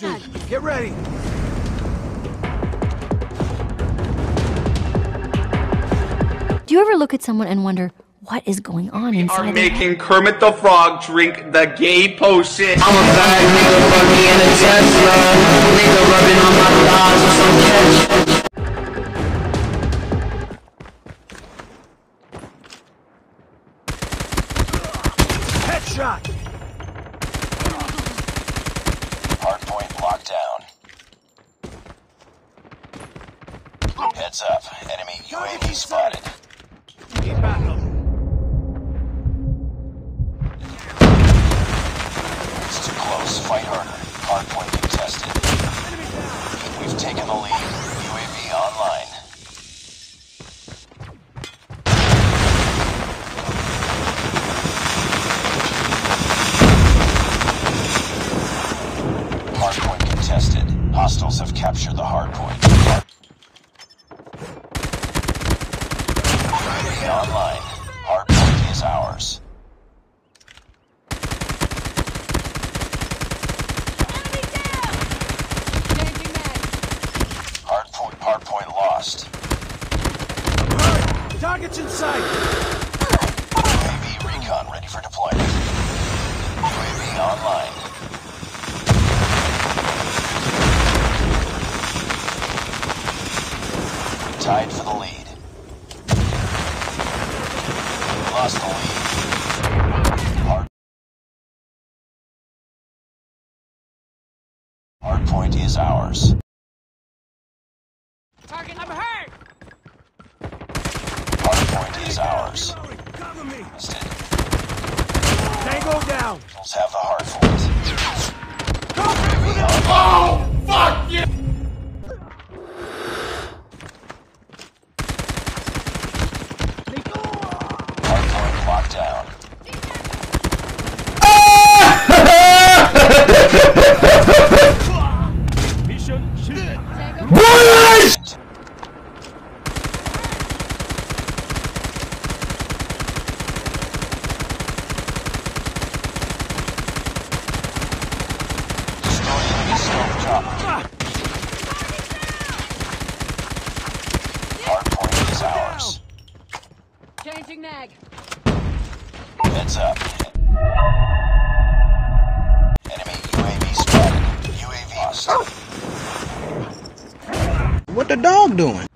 Shoot. Get ready. Do you ever look at someone and wonder what is going on are inside? they're making Kermit the Frog drink the gay potion. I'm a bad nigga, fuck me in a Tesla. Nigga rubbing on my thighs with some ketchup. Headshot. Hardpoint locked down. Heads up. Enemy UAV spotted. Need backup. It's too close. Fight harder. Hardpoint contested. We've taken the lead. UAV online. Hardpoint contested. Hostiles have captured the hardpoint. UAV online. Hardpoint is ours. Hardpoint, lost. Targets in sight. UAV recon ready for deployment. UAV online. Tied for the lead. Lost the lead. Hard. Hardpoint is ours. Hardpoint is ours. Cover me. Instead, Tango down. Let's have the hard point. Oh! Hardpoint Hardpoint is ours. Changing nag. Heads up. Enemy UAV spotted. UAV lost. What the dog doing?